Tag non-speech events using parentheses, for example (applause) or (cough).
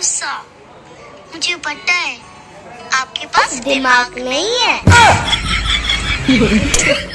गुस्सा। मुझे पता है आपके पास दिमाग नहीं है। (laughs)